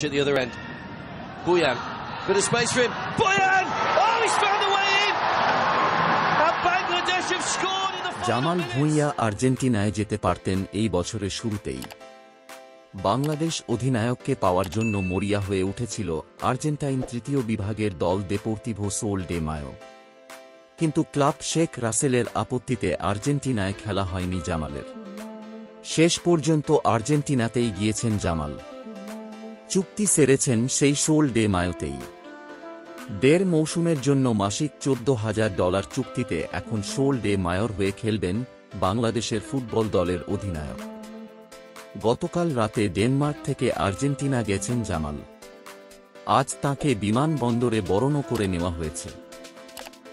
at the other end. Boyan, bit of space for him. Boyan! Oh, he's found a way in! And Bangladesh have scored in the final Jamal. Bhuiyan আর্জেন্টিনায় যেতে পারতেন এই বছরের শুরুতেই বাংলাদেশ অধিনায়ককে পাওয়ার জন্য মরিয়া হয়ে উঠেছিল আর্জেন্টাইন তৃতীয় বিভাগের দল দেপোর্তিভো সোল ডে মায়ো কিন্তু ক্লাব শেখ রাসেলের আপত্তিতে আর্জেন্টিনায় খেলা হয়নি জামালের শেষ পর্যন্ত আর্জেন্টিনাতেই গিয়েছেন জামাল চুক্তি সেরেছেন সেই সোল ডে মায়োতেই। দেড় মৌসুমের জন্য মাসিক চোদ্দ হাজার ডলার চুক্তিতে এখন সোল ডে মায়র হয়ে খেলবেন বাংলাদেশের ফুটবল দলের অধিনায়ক। গতকাল রাতে ডেনমার্ক থেকে আর্জেন্টিনা গেছেন জামাল। আজ তাকে বিমানবন্দরে বরণ করে নেওয়া হয়েছে।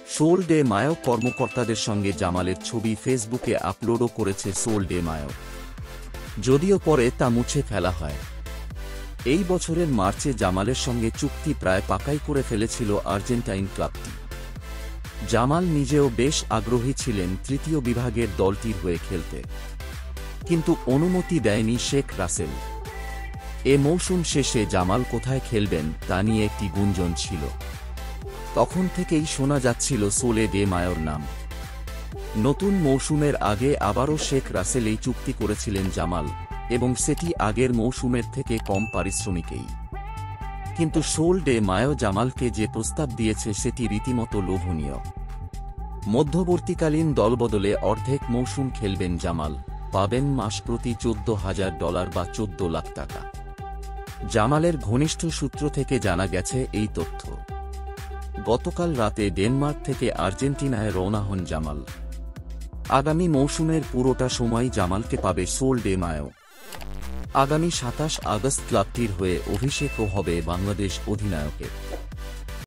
সোল ডে মায়ো কর্মকর্তাদের সঙ্গে জামালের ছবি ফেসবুকে আপলোডও করেছে সোল ডে মায়ো যদিও পরে তা মুছে ফেলা হয়। এই বছরের মার্চে জামালের সঙ্গে চুক্তি প্রায় পাকাই করে ফেলেছিল আর্জেন্টাইন ক্লাবটি। জামাল নিজেও বেশ আগ্রহী ছিলেন তৃতীয় বিভাগের দলটির হয়ে খেলতে। কিন্তু অনুমতি দেয়নি শেখ রাসেল। এ মৌসুম শেষে জামাল কোথায় খেলবেন তা নিয়ে একটি গুঞ্জন ছিল। তখন থেকেই শোনা যাচ্ছিল সোলে ডে মায়র নাম। নতুন মৌসুমের আগে আবারও শেখ রাসেল এই চুক্তি করেছিলেন জামাল। এবং সেটি আগের মৌসুমের থেকে কম পারিশ্রমিকেই। কিন্তু সোল ডে মায়ো জামালকে যে প্রস্তাব দিয়েছে সেটি রীতিমতো লোভনীয়। মধ্যবর্তীকালীন দলবদলে অর্ধেক মৌসুম খেলবেন জামাল, পাবেন মাস প্রতি চোদ্দ হাজার ডলার বা চোদ্দ লাখ টাকা। জামালের ঘনিষ্ঠ সূত্র থেকে জানা গেছে এই তথ্য। গতকাল রাতে ডেনমার্ক থেকে আর্জেন্টিনায় রওনা হন জামাল। আগামী মৌসুমের পুরোটা সময় জামালকে পাবে সোল ডে মায়ো। আগামী সাতাশ আগস্ট ক্লাবটির হয়ে অভিষেকও হবে বাংলাদেশ অধিনায়কের।